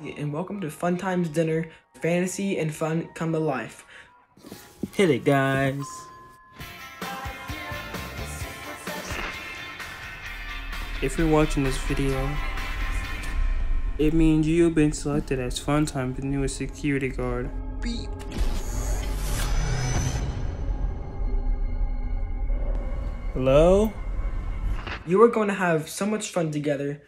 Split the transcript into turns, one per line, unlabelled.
and welcome to Funtime's Dinner. Fantasy and fun come to life.
Hit it, guys. If you're watching this video, it means you've been selected as Funtime's newest security guard. Beep. Hello?
You are going to have so much fun together.